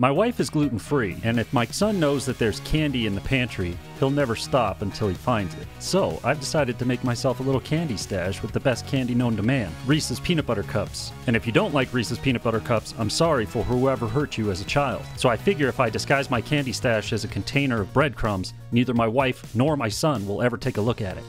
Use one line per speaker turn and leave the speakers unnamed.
My wife is gluten free, and if my son knows that there's candy in the pantry, he'll never stop until he finds it. So I've decided to make myself a little candy stash with the best candy known to man Reese's Peanut Butter Cups. And if you don't like Reese's Peanut Butter Cups, I'm sorry for whoever hurt you as a child. So I figure if I disguise my candy stash as a container of breadcrumbs, neither my wife nor my son will ever take a look at it.